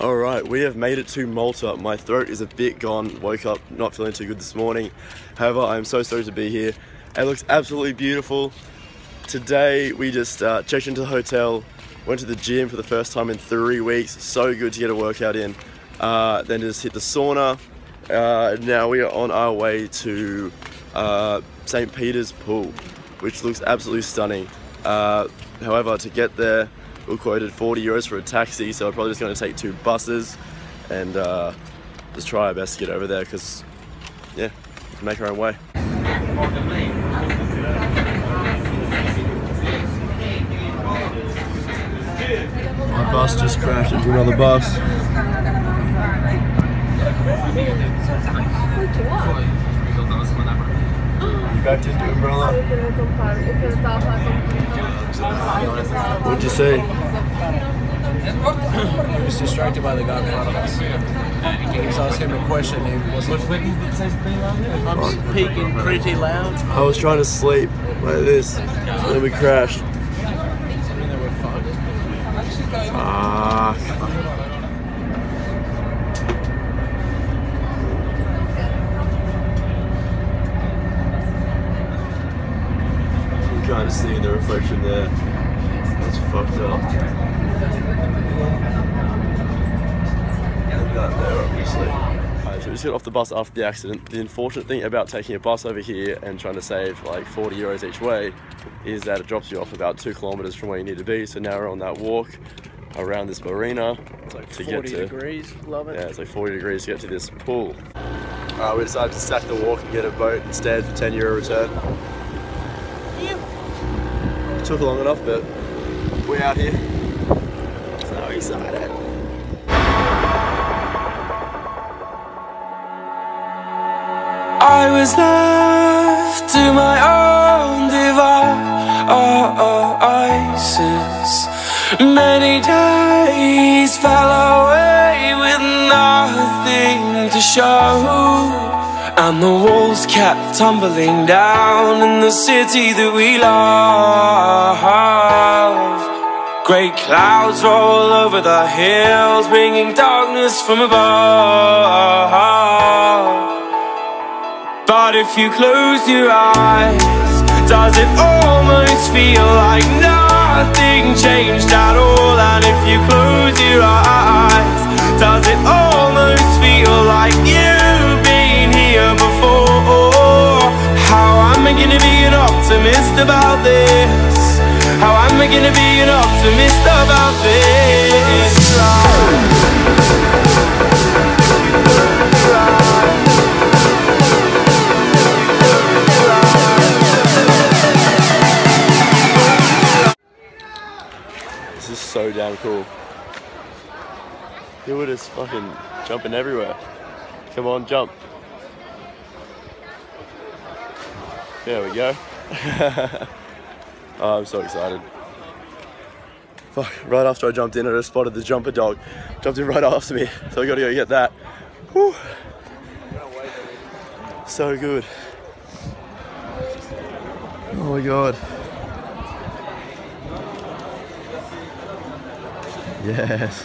All right, we have made it to Malta. My throat is a bit gone. Woke up not feeling too good this morning. However, I'm so stoked to be here. It looks absolutely beautiful. Today we just uh, checked into the hotel, went to the gym for the first time in three weeks. So good to get a workout in. Uh, then just hit the sauna. Uh, now we are on our way to uh, St. Peter's Pool, which looks absolutely stunning. Uh, however, to get there, we quoted 40 euros for a taxi, so I'm probably just going to take two buses and uh, just try our best to get over there because, yeah, we can make our own way. My bus just crashed into another bus. You backed into umbrella? What'd you say? He was distracted by the guy in front of us. He was asking him a question. He wasn't. I'm speaking pretty loud. I was trying to sleep like this, and then we crashed. And they were fun. Fuck. You kind of see the reflection there. That's fucked up. And that there, obviously. Alright, so we just got off the bus after the accident. The unfortunate thing about taking a bus over here and trying to save like 40 euros each way is that it drops you off about two kilometers from where you need to be. So now we're on that walk around this marina It's like to 40 get to degrees. Love it. yeah, it's like 40 degrees to get to this pool. Uh, we decided to sack the walk and get a boat instead for 10 euro return. Took long enough, but we're out here. So excited. I was left to my own devices. Many days fell away with nothing to show. And the walls kept tumbling down in the city that we love. Clouds roll over the hills, bringing darkness from above. But if you close your eyes, does it almost feel like nothing changed at all? And if you close your eyes, does it almost feel like you've been here before? How am I gonna be an optimist about this? Am I gonna be an optimist about this? This is so damn cool. You were just fucking jumping everywhere. Come on, jump. There we go. oh, I'm so excited. Fuck, right after I jumped in, I just spotted the jumper dog. Jumped in right after me, so I gotta go get that. Whew. So good. Oh my god. Yes.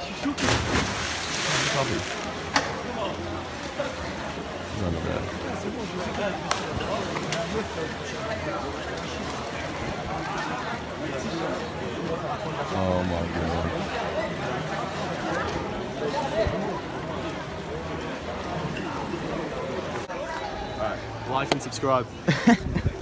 Puppy. None of that. Oh my god. Alright, like and subscribe.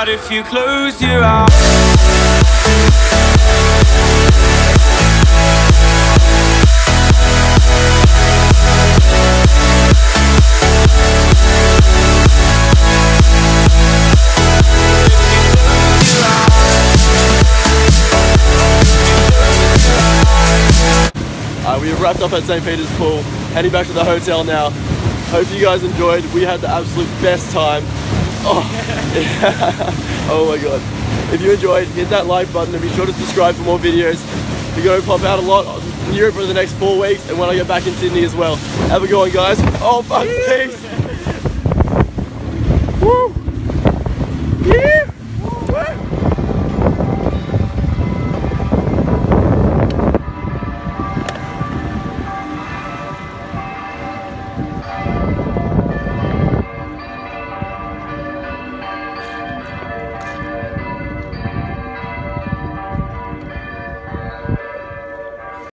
But if you close your eyes we have wrapped up at St. Peter's Pool, heading back to the hotel now. Hope you guys enjoyed. We had the absolute best time. Oh, oh my god. If you enjoyed, hit that like button and be sure to subscribe for more videos. We're going to pop out a lot in Europe for the next four weeks and when I get back in Sydney as well. Have a good one guys. Oh fuck, peace.